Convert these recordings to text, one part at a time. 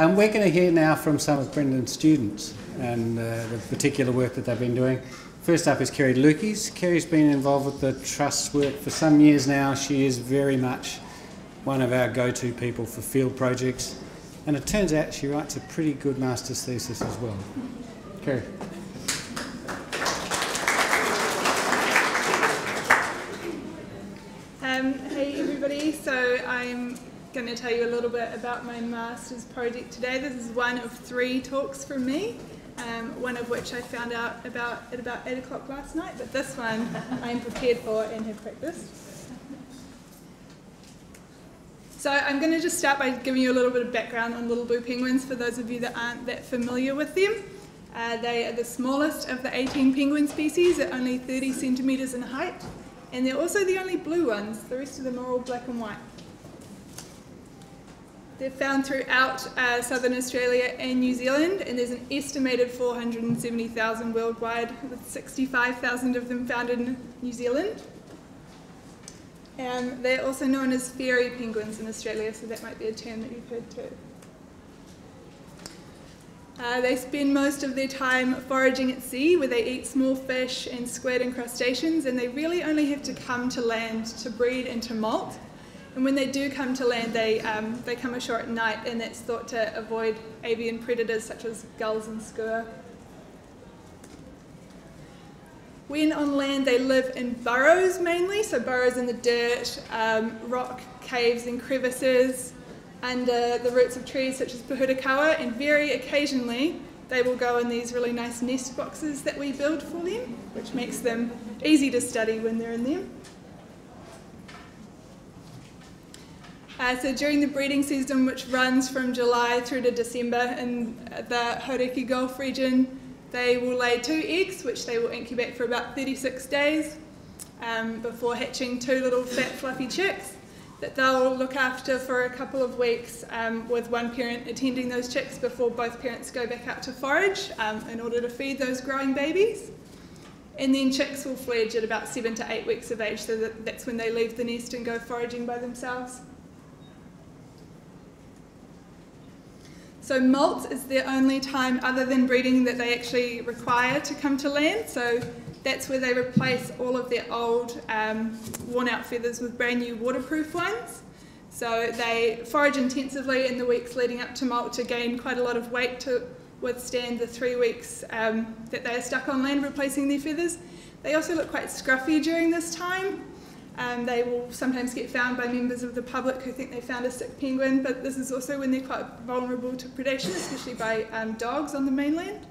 Um, we're going to hear now from some of Brendan's students and uh, the particular work that they've been doing. First up is Kerry Lukies. Kerry's been involved with the Trust's work for some years now. She is very much one of our go-to people for field projects. And it turns out she writes a pretty good master's thesis as well. Kerry. Um, hey everybody, so I'm going to tell you a little bit about my master's project today. This is one of three talks from me, um, one of which I found out about at about 8 o'clock last night, but this one I'm prepared for and have practiced. So I'm going to just start by giving you a little bit of background on little blue penguins for those of you that aren't that familiar with them. Uh, they are the smallest of the 18 penguin species at only 30 centimetres in height, and they're also the only blue ones. The rest of them are all black and white. They're found throughout uh, southern Australia and New Zealand, and there's an estimated 470,000 worldwide, with 65,000 of them found in New Zealand. Um, they're also known as fairy penguins in Australia, so that might be a term that you've heard too. Uh, they spend most of their time foraging at sea, where they eat small fish and squid and crustaceans, and they really only have to come to land to breed and to molt. And when they do come to land, they, um, they come ashore at night, and that's thought to avoid avian predators such as gulls and skua. When on land, they live in burrows mainly, so burrows in the dirt, um, rock caves and crevices, under the roots of trees such as Pohutukawa, and very occasionally they will go in these really nice nest boxes that we build for them, which makes them easy to study when they're in them. Uh, so during the breeding season, which runs from July through to December in the Hauraki Gulf region, they will lay two eggs, which they will incubate for about 36 days um, before hatching two little fat fluffy chicks that they'll look after for a couple of weeks um, with one parent attending those chicks before both parents go back out to forage um, in order to feed those growing babies. And then chicks will fledge at about seven to eight weeks of age, so that that's when they leave the nest and go foraging by themselves. So molt is the only time other than breeding that they actually require to come to land. So that's where they replace all of their old um, worn out feathers with brand new waterproof ones. So they forage intensively in the weeks leading up to molt to gain quite a lot of weight to withstand the three weeks um, that they are stuck on land replacing their feathers. They also look quite scruffy during this time. Um, they will sometimes get found by members of the public who think they found a sick penguin, but this is also when they're quite vulnerable to predation, especially by um, dogs on the mainland.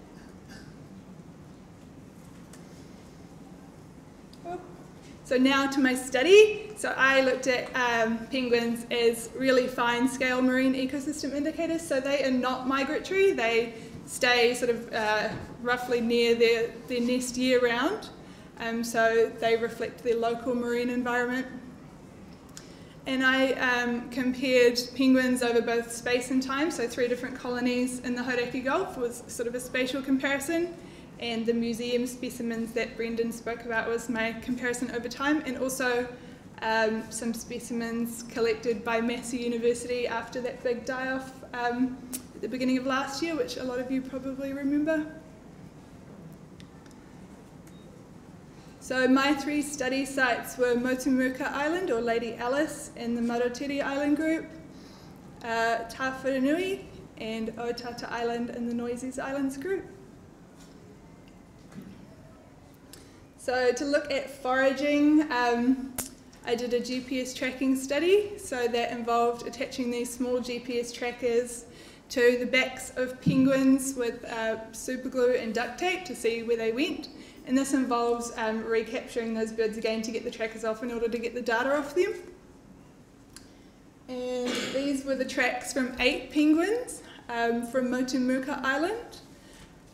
So now to my study. So I looked at um, penguins as really fine scale marine ecosystem indicators. So they are not migratory. They stay sort of uh, roughly near their, their nest year round. Um, so they reflect their local marine environment. And I um, compared penguins over both space and time, so three different colonies in the Hauraki Gulf was sort of a spatial comparison and the museum specimens that Brendan spoke about was my comparison over time, and also um, some specimens collected by Massey University after that big die-off um, at the beginning of last year, which a lot of you probably remember. So my three study sites were Motumuka Island, or Lady Alice, in the Marotiri Island group, uh, and Otata Island in the Noises Islands group. So to look at foraging, um, I did a GPS tracking study. So that involved attaching these small GPS trackers to the backs of penguins with uh, super glue and duct tape to see where they went. And this involves um, recapturing those birds again to get the trackers off in order to get the data off them. And these were the tracks from eight penguins um, from Motumuka Island.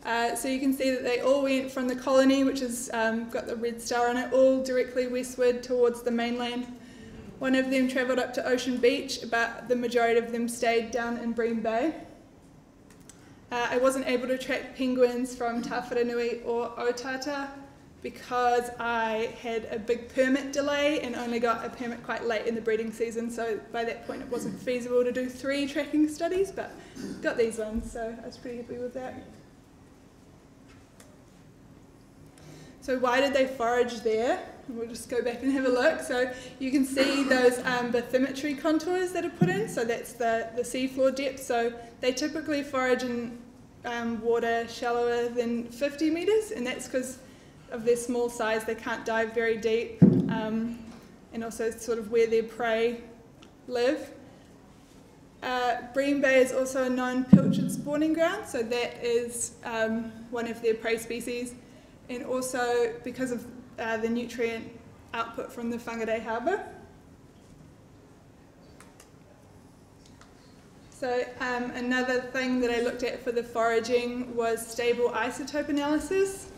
Uh, so you can see that they all went from the colony, which has um, got the red star on it, all directly westward towards the mainland. One of them travelled up to Ocean Beach, but the majority of them stayed down in Bream Bay. Uh, I wasn't able to track penguins from Tawharanui or Otata because I had a big permit delay and only got a permit quite late in the breeding season. So by that point, it wasn't feasible to do three tracking studies, but got these ones, so I was pretty happy with that. So why did they forage there? We'll just go back and have a look. So you can see those um, bathymetry contours that are put in. So that's the, the seafloor depth. So they typically forage in um, water shallower than 50 metres, and that's because of their small size, they can't dive very deep, um, and also sort of where their prey live. Uh, Bream Bay is also a known pilchard spawning ground, so that is um, one of their prey species and also because of uh, the nutrient output from the Whangarei Harbour. So um, another thing that I looked at for the foraging was stable isotope analysis.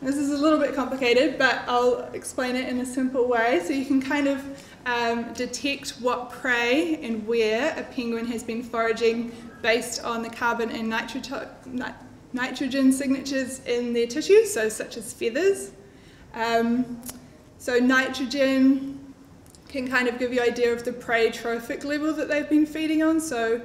This is a little bit complicated, but I'll explain it in a simple way. So you can kind of um, detect what prey and where a penguin has been foraging based on the carbon and nitrogen signatures in their tissues, so such as feathers. Um, so nitrogen can kind of give you an idea of the prey trophic level that they've been feeding on. So,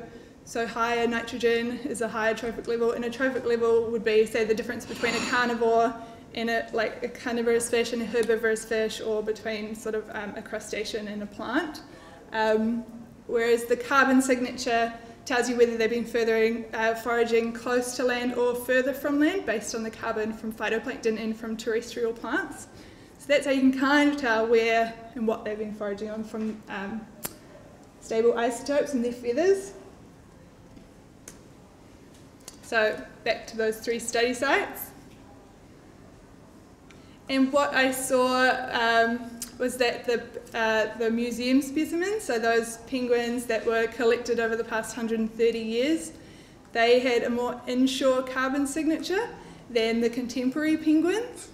so higher nitrogen is a higher trophic level, and a trophic level would be, say, the difference between a carnivore and a, like a carnivorous fish and a herbivorous fish, or between sort of um, a crustacean and a plant. Um, whereas the carbon signature tells you whether they've been furthering, uh, foraging close to land or further from land based on the carbon from phytoplankton and from terrestrial plants. So that's how you can kind of tell where and what they've been foraging on from um, stable isotopes and their feathers. So back to those three study sites. And what I saw um, was that the, uh, the museum specimens, so those penguins that were collected over the past 130 years, they had a more inshore carbon signature than the contemporary penguins.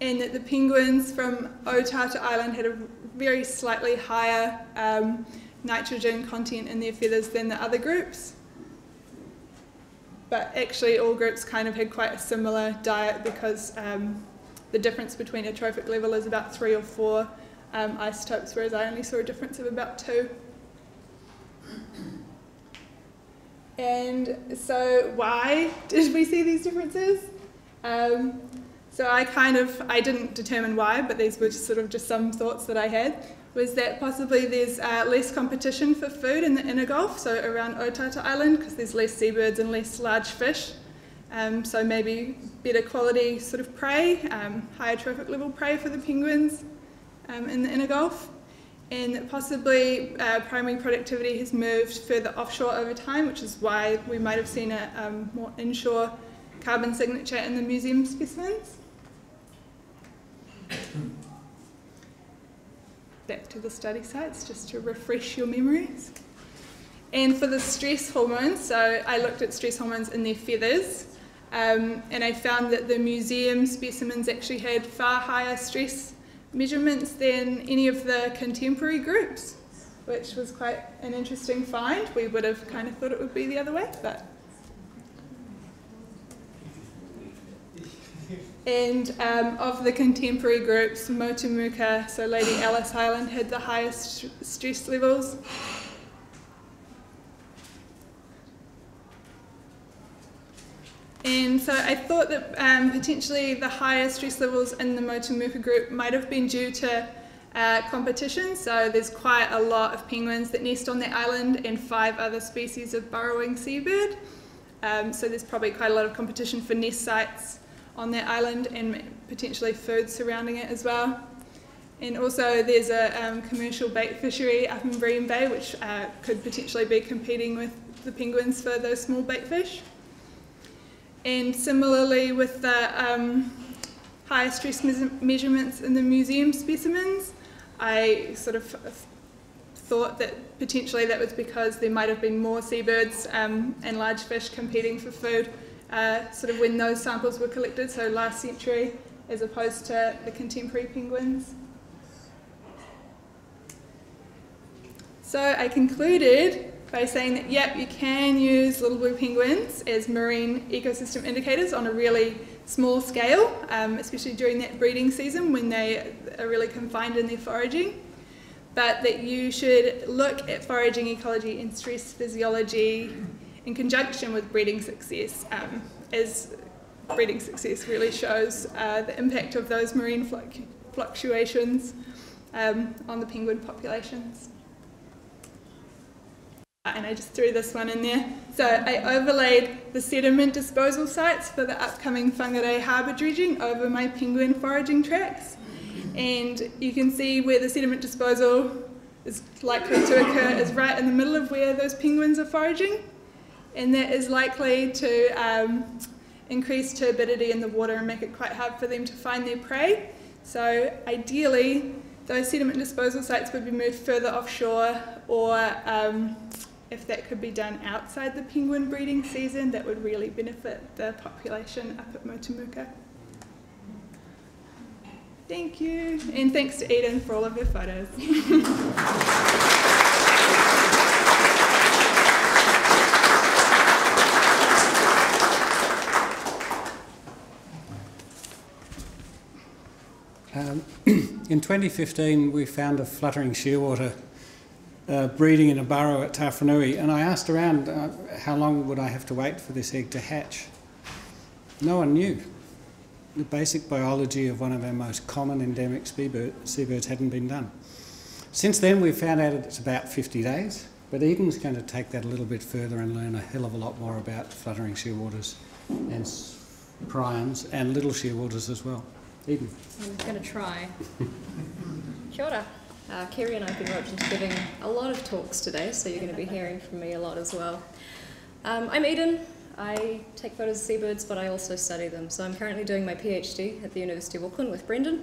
And that the penguins from Otata Island had a very slightly higher um, nitrogen content in their feathers than the other groups but actually all groups kind of had quite a similar diet because um, the difference between a trophic level is about three or four um, isotopes, whereas I only saw a difference of about two. And so why did we see these differences? Um, so I kind of, I didn't determine why, but these were just sort of just some thoughts that I had was that possibly there's uh, less competition for food in the inner Gulf, so around Otata Island, because there's less seabirds and less large fish. Um, so maybe better quality sort of prey, um, higher trophic level prey for the penguins um, in the inner Gulf. And possibly uh, primary productivity has moved further offshore over time, which is why we might have seen a um, more inshore carbon signature in the museum specimens back to the study sites just to refresh your memories. And for the stress hormones, so I looked at stress hormones in their feathers, um, and I found that the museum specimens actually had far higher stress measurements than any of the contemporary groups, which was quite an interesting find. We would have kind of thought it would be the other way, but And um, of the contemporary groups, Motumuka, so Lady Alice Island, had the highest stress levels. And so I thought that um, potentially the higher stress levels in the Motumuka group might have been due to uh, competition. So there's quite a lot of penguins that nest on the island and five other species of burrowing seabird. Um, so there's probably quite a lot of competition for nest sites on that island and potentially food surrounding it as well. And also there's a um, commercial bait fishery up in Bream Bay which uh, could potentially be competing with the penguins for those small bait fish. And similarly with the um, high stress me measurements in the museum specimens, I sort of thought that potentially that was because there might have been more seabirds um, and large fish competing for food uh, sort of when those samples were collected, so last century, as opposed to the contemporary penguins. So I concluded by saying that, yep, you can use little blue penguins as marine ecosystem indicators on a really small scale, um, especially during that breeding season when they are really confined in their foraging. But that you should look at foraging ecology and stress physiology in conjunction with breeding success, um, as breeding success really shows uh, the impact of those marine fluctuations um, on the penguin populations and I just threw this one in there. So I overlaid the sediment disposal sites for the upcoming Whangarei harbour dredging over my penguin foraging tracks. And you can see where the sediment disposal is likely to occur is right in the middle of where those penguins are foraging. And that is likely to um, increase turbidity in the water and make it quite hard for them to find their prey. So ideally, those sediment disposal sites would be moved further offshore or um, if that could be done outside the penguin breeding season, that would really benefit the population up at Motumuka. Thank you, and thanks to Edin for all of your photos. Um, in 2015, we found a fluttering shearwater uh, breeding in a burrow at Tawhanui, and I asked around uh, how long would I have to wait for this egg to hatch. No one knew. The basic biology of one of our most common endemic seabirds hadn't been done. Since then, we've found out it's about 50 days, but Edin's going to take that a little bit further and learn a hell of a lot more about fluttering shearwaters and prions and little shearwaters as well. Edin. I'm going to try. Kia ora. Uh, Kerry and I have been Roachin's giving a lot of talks today, so you're going to be hearing from me a lot as well. Um, I'm Edin. I take photos of seabirds, but I also study them. So I'm currently doing my PhD at the University of Auckland with Brendan.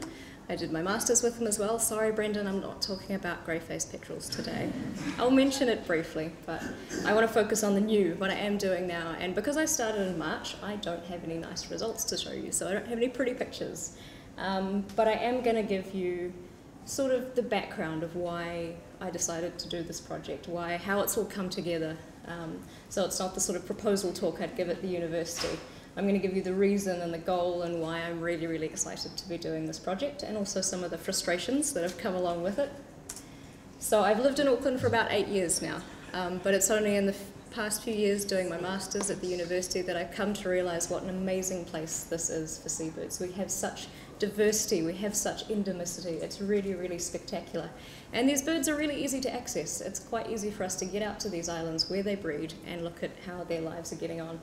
I did my master's with him as well. Sorry, Brendan, I'm not talking about grey-faced petrels today. I'll mention it briefly, but I want to focus on the new, what I am doing now. And because I started in March, I don't have any nice results to show you, so I don't have any pretty pictures. Um, but I am going to give you sort of the background of why I decided to do this project, why how it's all come together. Um, so it's not the sort of proposal talk I'd give at the university. I'm going to give you the reason and the goal and why I'm really, really excited to be doing this project and also some of the frustrations that have come along with it. So I've lived in Auckland for about eight years now, um, but it's only in the past few years doing my masters at the university that I've come to realise what an amazing place this is for seabirds. We have such diversity, we have such endemicity. It's really, really spectacular. And these birds are really easy to access. It's quite easy for us to get out to these islands where they breed and look at how their lives are getting on.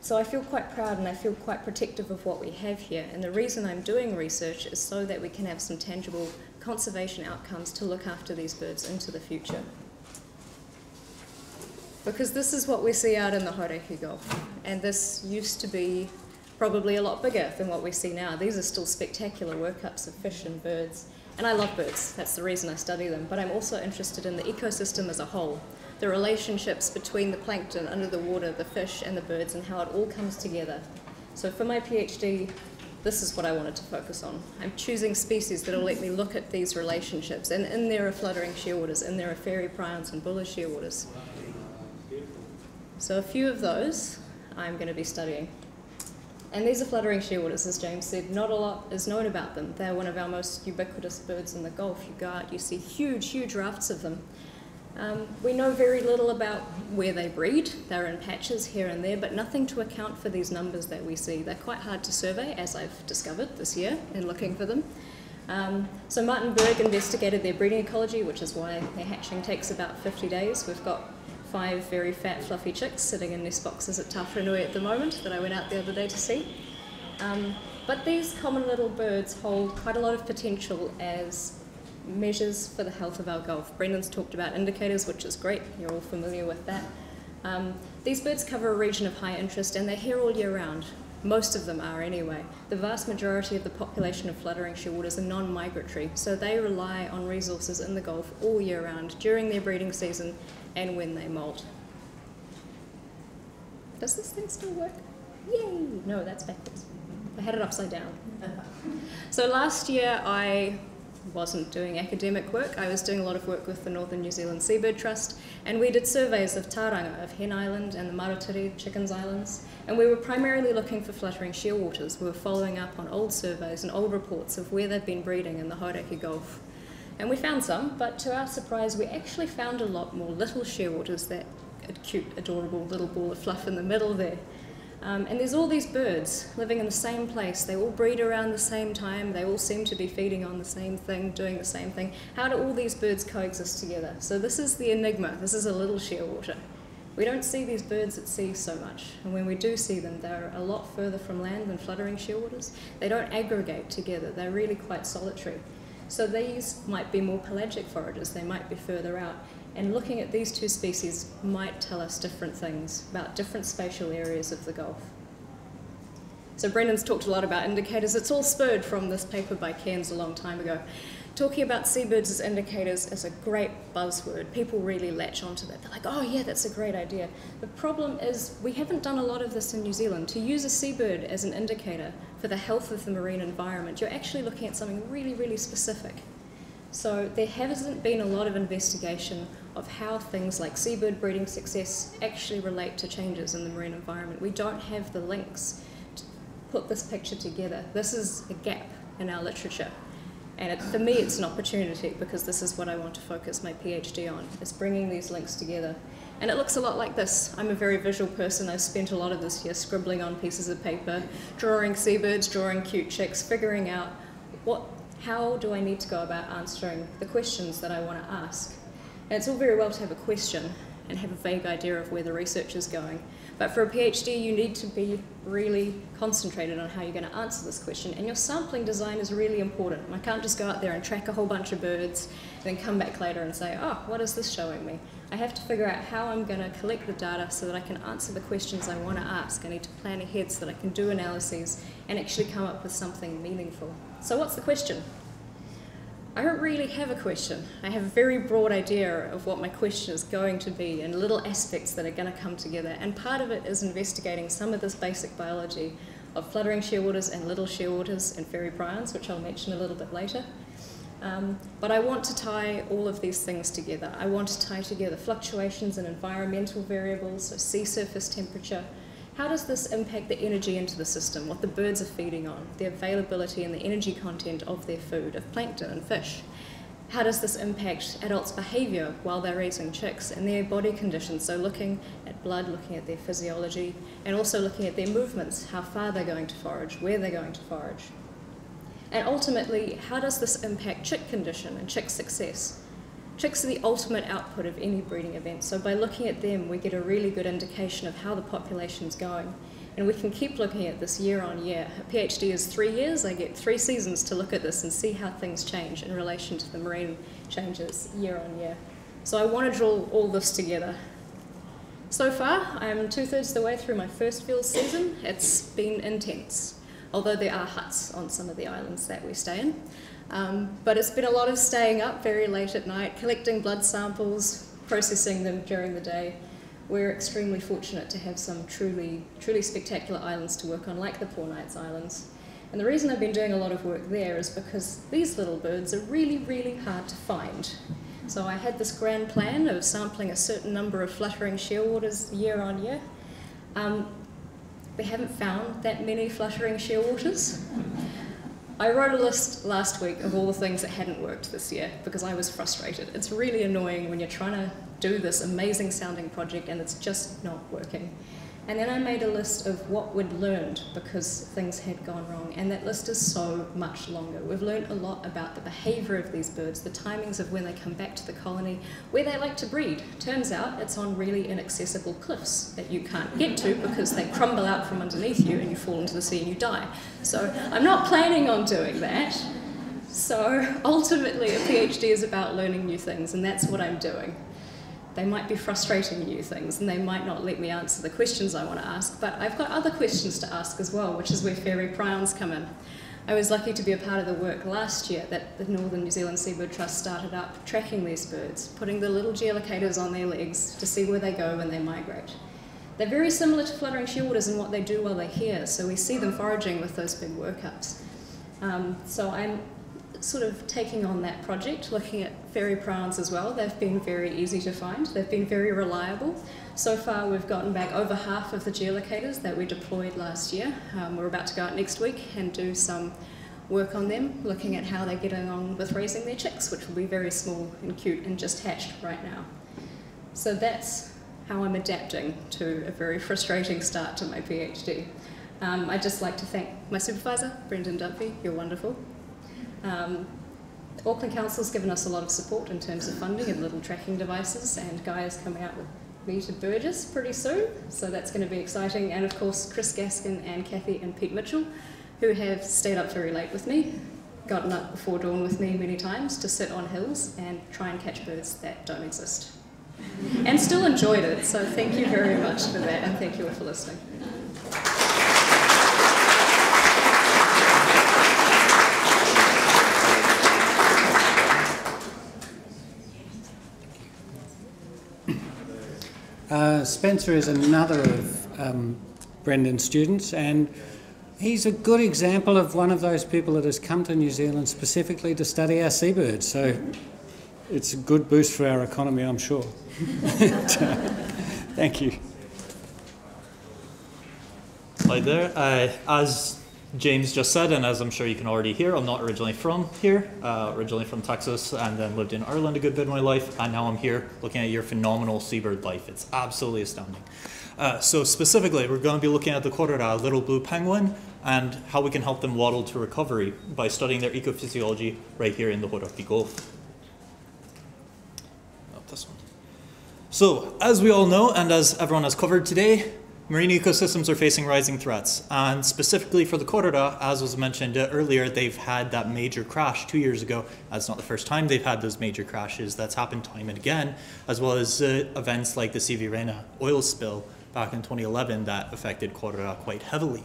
So I feel quite proud and I feel quite protective of what we have here. And the reason I'm doing research is so that we can have some tangible conservation outcomes to look after these birds into the future. Because this is what we see out in the Hauraki Gulf. And this used to be probably a lot bigger than what we see now. These are still spectacular workups of fish and birds. And I love birds, that's the reason I study them, but I'm also interested in the ecosystem as a whole, the relationships between the plankton under the water, the fish and the birds, and how it all comes together. So for my PhD, this is what I wanted to focus on. I'm choosing species that will let me look at these relationships, and in there are fluttering shearwaters, and there are fairy prions and buller shearwaters. So a few of those I'm going to be studying. And these are fluttering shearwaters, as James said. Not a lot is known about them. They're one of our most ubiquitous birds in the Gulf. You go out, you see huge, huge rafts of them. Um, we know very little about where they breed. They're in patches here and there, but nothing to account for these numbers that we see. They're quite hard to survey, as I've discovered this year in looking for them. Um, so Martin Berg investigated their breeding ecology, which is why their hatching takes about 50 days. We've got five very fat, fluffy chicks sitting in nest boxes at Tawhanui at the moment that I went out the other day to see. Um, but these common little birds hold quite a lot of potential as measures for the health of our Gulf. Brendan's talked about indicators, which is great, you're all familiar with that. Um, these birds cover a region of high interest and they're here all year round. Most of them are anyway. The vast majority of the population of fluttering shearwaters are non-migratory, so they rely on resources in the Gulf all year round during their breeding season and when they molt. Does this thing still work? Yay! No, that's backwards. I had it upside down. so last year I wasn't doing academic work. I was doing a lot of work with the Northern New Zealand Seabird Trust, and we did surveys of Taranga, of Hen Island and the Marotiri Chickens Islands, and we were primarily looking for fluttering shearwaters. We were following up on old surveys and old reports of where they've been breeding in the Hauraki Gulf. And we found some, but to our surprise, we actually found a lot more little shearwaters, that cute, adorable little ball of fluff in the middle there. Um, and there's all these birds living in the same place. They all breed around the same time. They all seem to be feeding on the same thing, doing the same thing. How do all these birds coexist together? So this is the enigma. This is a little shearwater. We don't see these birds at sea so much, and when we do see them, they're a lot further from land than fluttering shearwaters. They don't aggregate together. They're really quite solitary. So these might be more pelagic foragers. They might be further out. And looking at these two species might tell us different things about different spatial areas of the Gulf. So Brendan's talked a lot about indicators. It's all spurred from this paper by Cairns a long time ago. Talking about seabirds as indicators is a great buzzword. People really latch onto that. They're like, oh yeah, that's a great idea. The problem is we haven't done a lot of this in New Zealand. To use a seabird as an indicator for the health of the marine environment, you're actually looking at something really, really specific. So there hasn't been a lot of investigation of how things like seabird breeding success actually relate to changes in the marine environment. We don't have the links to put this picture together. This is a gap in our literature. And it, for me, it's an opportunity because this is what I want to focus my PhD on, is bringing these links together. And it looks a lot like this. I'm a very visual person. I've spent a lot of this year scribbling on pieces of paper, drawing seabirds, drawing cute chicks, figuring out what, how do I need to go about answering the questions that I want to ask. And it's all very well to have a question and have a vague idea of where the research is going. But for a PhD, you need to be really concentrated on how you're going to answer this question. And your sampling design is really important. I can't just go out there and track a whole bunch of birds and then come back later and say, oh, what is this showing me? I have to figure out how I'm going to collect the data so that I can answer the questions I want to ask. I need to plan ahead so that I can do analyses and actually come up with something meaningful. So what's the question? I don't really have a question. I have a very broad idea of what my question is going to be and little aspects that are going to come together. And part of it is investigating some of this basic biology of fluttering shearwaters and little shearwaters and fairy prions, which I'll mention a little bit later. Um, but I want to tie all of these things together. I want to tie together fluctuations in environmental variables, so sea surface temperature, how does this impact the energy into the system, what the birds are feeding on, the availability and the energy content of their food, of plankton and fish? How does this impact adults' behaviour while they're raising chicks and their body conditions? So, looking at blood, looking at their physiology, and also looking at their movements, how far they're going to forage, where they're going to forage. And ultimately, how does this impact chick condition and chick success? Chicks are the ultimate output of any breeding event, so by looking at them, we get a really good indication of how the population's going. And we can keep looking at this year on year. A PhD is three years, I get three seasons to look at this and see how things change in relation to the marine changes year on year. So I want to draw all this together. So far, I'm two thirds of the way through my first field season. It's been intense, although there are huts on some of the islands that we stay in. Um, but it's been a lot of staying up very late at night, collecting blood samples, processing them during the day. We're extremely fortunate to have some truly, truly spectacular islands to work on, like the Poor Knights Islands. And the reason I've been doing a lot of work there is because these little birds are really, really hard to find. So I had this grand plan of sampling a certain number of fluttering shearwaters year on year. Um, we haven't found that many fluttering shearwaters. I wrote a list last week of all the things that hadn't worked this year because I was frustrated. It's really annoying when you're trying to do this amazing sounding project and it's just not working. And then I made a list of what we'd learned because things had gone wrong, and that list is so much longer. We've learned a lot about the behaviour of these birds, the timings of when they come back to the colony, where they like to breed. Turns out it's on really inaccessible cliffs that you can't get to because they crumble out from underneath you and you fall into the sea and you die. So I'm not planning on doing that. So ultimately, a PhD is about learning new things, and that's what I'm doing. They might be frustrating new things and they might not let me answer the questions I want to ask, but I've got other questions to ask as well, which is where fairy prions come in. I was lucky to be a part of the work last year that the Northern New Zealand Seabird Trust started up tracking these birds, putting the little geolocators on their legs to see where they go when they migrate. They're very similar to fluttering shearwaters in what they do while they're here, so we see them foraging with those big workups. Um, so I'm sort of taking on that project, looking at fairy prions as well. They've been very easy to find, they've been very reliable. So far, we've gotten back over half of the geolocators that we deployed last year. Um, we're about to go out next week and do some work on them, looking at how they're getting on with raising their chicks, which will be very small and cute and just hatched right now. So that's how I'm adapting to a very frustrating start to my PhD. Um, I'd just like to thank my supervisor, Brendan Dunphy, you're wonderful. Um, Auckland Council's given us a lot of support in terms of funding and little tracking devices, and Guy is coming out with me to Burgess pretty soon, so that's going to be exciting. And of course, Chris Gaskin and Kathy and Pete Mitchell, who have stayed up very late with me, gotten up before dawn with me many times to sit on hills and try and catch birds that don't exist. And still enjoyed it, so thank you very much for that, and thank you all for listening. Uh, Spencer is another of um, Brendan's students, and he's a good example of one of those people that has come to New Zealand specifically to study our seabirds. So it's a good boost for our economy, I'm sure. Thank you. Hi there. Uh, as James just said, and as I'm sure you can already hear, I'm not originally from here, uh, originally from Texas, and then lived in Ireland a good bit of my life, and now I'm here looking at your phenomenal seabird life. It's absolutely astounding. Uh, so specifically, we're going to be looking at the Korora little blue penguin and how we can help them waddle to recovery by studying their ecophysiology right here in the Hauraki Gulf. Oh, this one. So, as we all know, and as everyone has covered today, Marine ecosystems are facing rising threats, and specifically for the Korora, as was mentioned earlier, they've had that major crash two years ago. That's not the first time they've had those major crashes. That's happened time and again, as well as uh, events like the MV Rena oil spill back in 2011 that affected Korora quite heavily.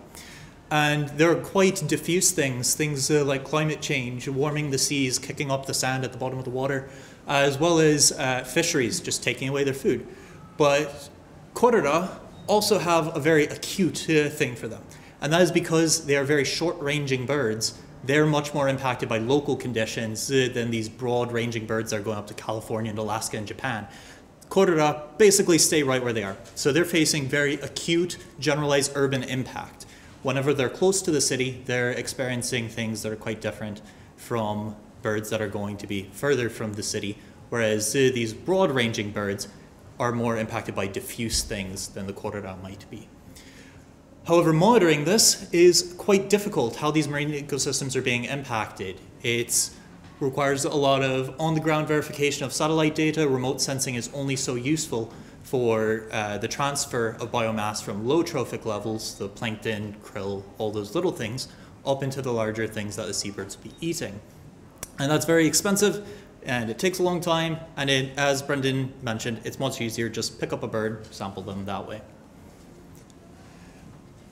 And there are quite diffuse things, things uh, like climate change, warming the seas, kicking up the sand at the bottom of the water, as well as uh, fisheries just taking away their food. But Korora also have a very acute uh, thing for them. And that is because they are very short ranging birds. They're much more impacted by local conditions uh, than these broad ranging birds that are going up to California and Alaska and Japan. Korora basically stay right where they are. So they're facing very acute, generalized urban impact. Whenever they're close to the city, they're experiencing things that are quite different from birds that are going to be further from the city. Whereas uh, these broad ranging birds are more impacted by diffuse things than the Korora might be. However, monitoring this is quite difficult, how these marine ecosystems are being impacted. It requires a lot of on-the-ground verification of satellite data. Remote sensing is only so useful for uh, the transfer of biomass from low trophic levels, the plankton, krill, all those little things, up into the larger things that the seabirds will be eating. And that's very expensive and it takes a long time. And it, as Brendan mentioned, it's much easier just pick up a bird, sample them that way.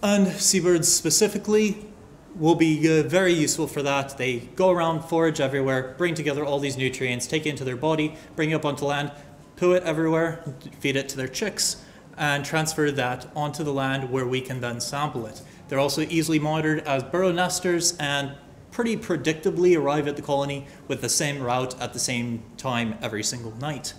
And seabirds specifically will be uh, very useful for that. They go around, forage everywhere, bring together all these nutrients, take it into their body, bring it up onto land, poo it everywhere, feed it to their chicks, and transfer that onto the land where we can then sample it. They're also easily monitored as burrow nesters and pretty predictably arrive at the colony with the same route at the same time every single night.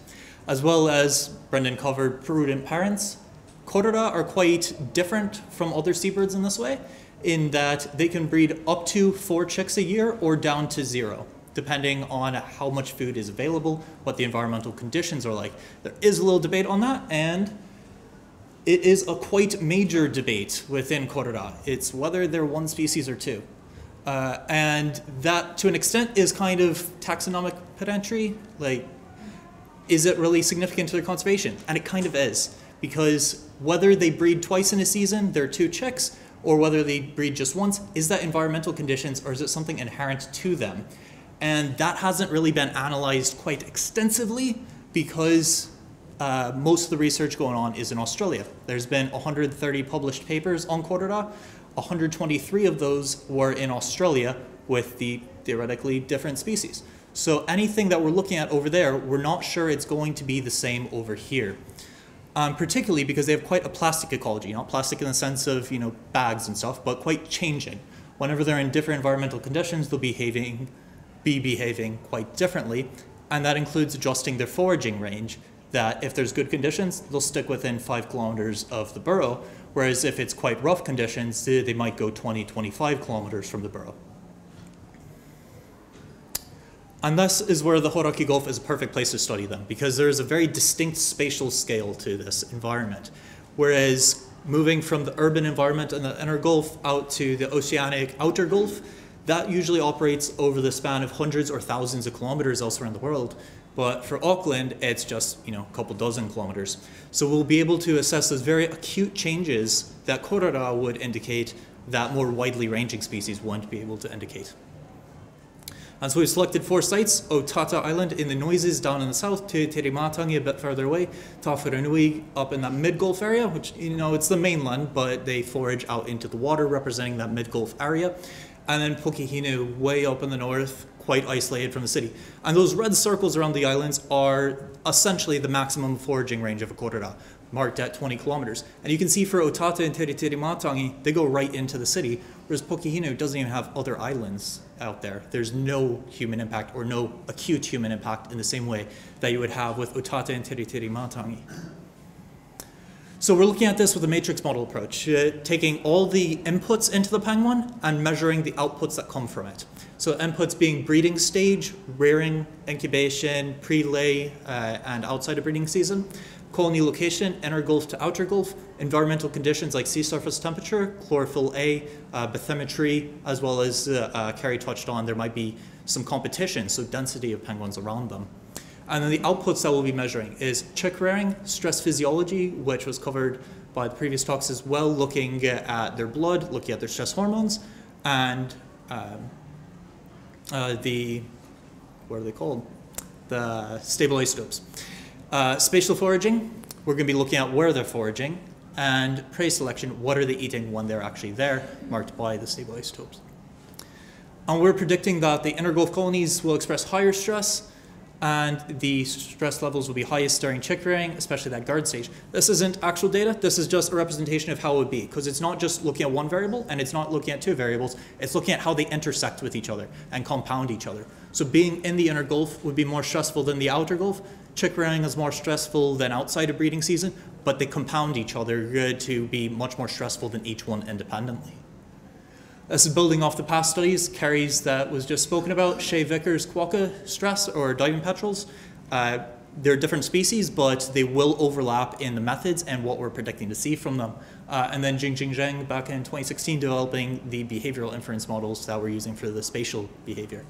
As well as Brendan covered prudent parents, Korora are quite different from other seabirds in this way, in that they can breed up to four chicks a year or down to zero, depending on how much food is available, what the environmental conditions are like. There is a little debate on that, and it is a quite major debate within Korora. It's whether they're one species or two. Uh, and that, to an extent, is kind of taxonomic pedantry. Like, is it really significant to their conservation? And it kind of is, because whether they breed twice in a season, there are two chicks, or whether they breed just once, is that environmental conditions or is it something inherent to them? And that hasn't really been analyzed quite extensively because uh, most of the research going on is in Australia. There's been 130 published papers on Korora, 123 of those were in Australia with the theoretically different species. So anything that we're looking at over there, we're not sure it's going to be the same over here. Um, particularly because they have quite a plastic ecology, not plastic in the sense of you know bags and stuff, but quite changing. Whenever they're in different environmental conditions, they'll be behaving be behaving quite differently, and that includes adjusting their foraging range. That if there's good conditions, they'll stick within five kilometers of the burrow, whereas if it's quite rough conditions, they might go 20, 25 kilometers from the burrow. And this is where the Hauraki Gulf is a perfect place to study them, because there is a very distinct spatial scale to this environment. Whereas moving from the urban environment in the inner Gulf out to the oceanic outer Gulf, that usually operates over the span of hundreds or thousands of kilometers elsewhere in the world. But for Auckland, it's just you know a couple dozen kilometers. So we'll be able to assess those very acute changes that Korora would indicate that more widely ranging species won't be able to indicate. And so we've selected four sites, Otata Island in the Noises down in the south, to Terimatangi a bit further away, Tawharanui up in that mid-Gulf area, which, you know, it's the mainland, but they forage out into the water representing that mid-Gulf area. And then Mokohinau way up in the north, quite isolated from the city. And those red circles around the islands are essentially the maximum foraging range of a korora, marked at 20 kilometers. And you can see for Otata and Terimatangi, they go right into the city, whereas Mokohinau doesn't even have other islands out there. There's no human impact or no acute human impact in the same way that you would have with Otata and Terimatangi. So we're looking at this with a matrix model approach, uh, taking all the inputs into the penguin and measuring the outputs that come from it. So inputs being breeding stage, rearing, incubation, pre-lay, uh, and outside of breeding season. Colony location, inner Gulf to outer Gulf. Environmental conditions like sea surface temperature, chlorophyll A, uh, bathymetry, as well as uh, uh, Kerry touched on, there might be some competition, so density of penguins around them. And then the outputs that we'll be measuring is chick rearing, stress physiology, which was covered by the previous talks as well, looking at their blood, looking at their stress hormones, and um, uh, the, what are they called? The stable isotopes. Uh, spatial foraging, we're going to be looking at where they're foraging, and prey selection, what are they eating when they're actually there, marked by the stable isotopes. And we're predicting that the inner Gulf colonies will express higher stress, and the stress levels will be highest during chick rearing, especially that guard stage. This isn't actual data, this is just a representation of how it would be, because it's not just looking at one variable, and it's not looking at two variables, it's looking at how they intersect with each other and compound each other. So being in the inner Gulf would be more stressful than the outer Gulf, Chick rearing is more stressful than outside of breeding season, but they compound each other to be much more stressful than each one independently. This is building off the past studies, Kerry's that was just spoken about, Shea Vickers quokka stress or diving petrels. Uh, they're different species, but they will overlap in the methods and what we're predicting to see from them. Uh, and then Jing Jing Zheng back in 2016 developing the behavioral inference models that we're using for the spatial behavior.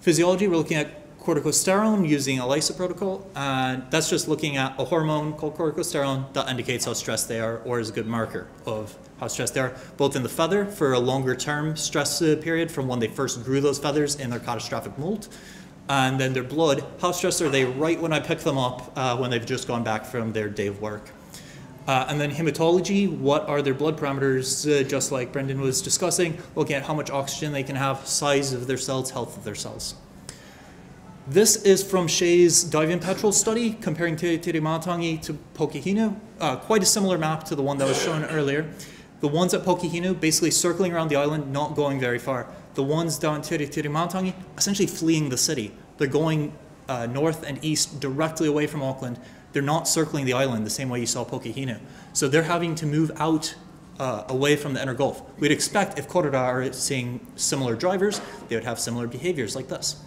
Physiology, we're looking at corticosterone using ELISA protocol. And that's just looking at a hormone called corticosterone that indicates how stressed they are or is a good marker of how stressed they are, both in the feather for a longer term stress uh, period from when they first grew those feathers in their catastrophic molt, and then their blood, how stressed are they right when I pick them up uh, when they've just gone back from their day of work. Uh, and then hematology, what are their blood parameters, uh, just like Brendan was discussing, looking at how much oxygen they can have, size of their cells, health of their cells. This is from Shea's diving petrel study comparing Tiramatangi to Mokohinau. Uh, quite a similar map to the one that was shown earlier. The ones at Mokohinau basically circling around the island, not going very far. The ones down Tiramatangi essentially fleeing the city. They're going uh, north and east directly away from Auckland. They're not circling the island the same way you saw Mokohinau. So they're having to move out uh, away from the inner Gulf. We'd expect if Korora are seeing similar drivers, they would have similar behaviors like this.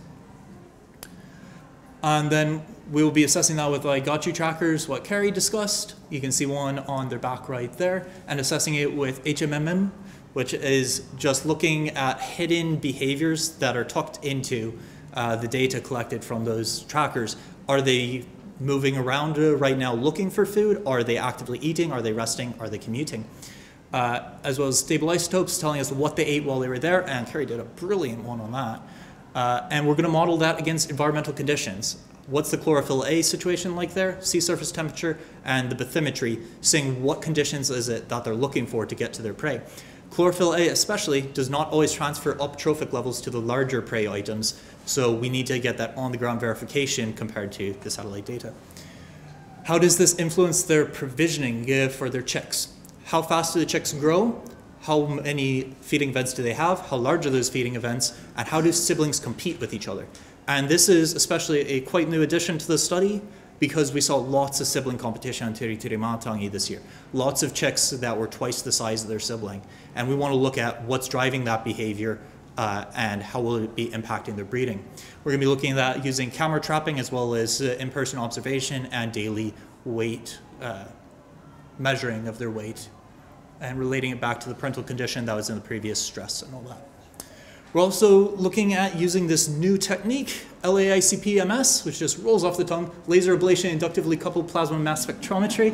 And then we will be assessing that with like got you trackers, what Kerry discussed. You can see one on their back right there, and assessing it with HMMM, which is just looking at hidden behaviors that are tucked into uh, the data collected from those trackers. Are they moving around right now looking for food? Are they actively eating? Are they resting? Are they commuting? Uh, as well as stable isotopes telling us what they ate while they were there, and Kerry did a brilliant one on that. Uh, and we're going to model that against environmental conditions. What's the chlorophyll A situation like there, sea surface temperature, and the bathymetry, seeing what conditions is it that they're looking for to get to their prey. Chlorophyll A especially does not always transfer up trophic levels to the larger prey items, so we need to get that on the ground verification compared to the satellite data. How does this influence their provisioning uh, for their chicks? How fast do the chicks grow? How many feeding events do they have, how large are those feeding events, and how do siblings compete with each other. And this is especially a quite new addition to the study because we saw lots of sibling competition on Tiri Tiri Matangi this year. Lots of chicks that were twice the size of their sibling. And we want to look at what's driving that behavior uh, and how will it be impacting their breeding. We're going to be looking at that using camera trapping as well as uh, in-person observation and daily weight uh, measuring of their weight and relating it back to the parental condition that was in the previous stress and all that. We're also looking at using this new technique, LAICP-MS, which just rolls off the tongue, laser ablation inductively coupled plasma mass spectrometry.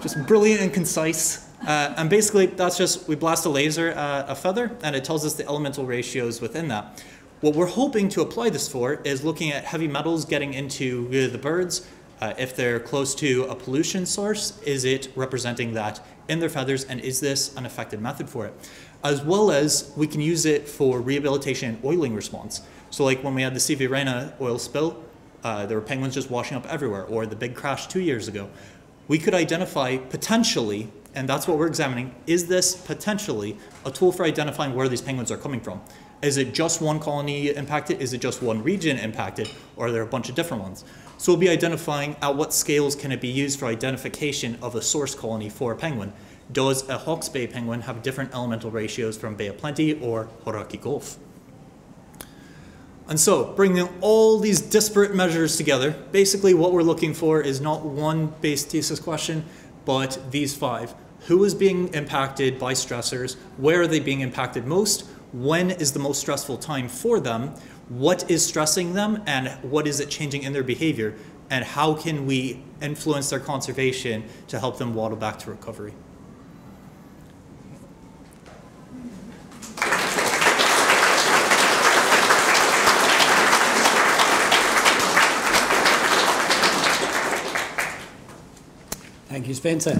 just brilliant and concise. Uh, and basically, that's just, we blast a laser at a feather, and it tells us the elemental ratios within that. What we're hoping to apply this for is looking at heavy metals getting into the birds. Uh, if they're close to a pollution source, is it representing that in their feathers, and is this an effective method for it? As well as we can use it for rehabilitation and oiling response. So like when we had the C. Rena oil spill, uh, there were penguins just washing up everywhere, or the big crash two years ago. We could identify potentially, and that's what we're examining, is this potentially a tool for identifying where these penguins are coming from? Is it just one colony impacted? Is it just one region impacted? Or are there a bunch of different ones? So we'll be identifying at what scales can it be used for identification of a source colony for a penguin. Does a Hawke's Bay penguin have different elemental ratios from Bay of Plenty or Hauraki Gulf? And so, bringing all these disparate measures together, basically what we're looking for is not one base thesis question, but these five. Who is being impacted by stressors? Where are they being impacted most? When is the most stressful time for them? What is stressing them and what is it changing in their behavior? And how can we influence their conservation to help them waddle back to recovery? Thank you, Spencer.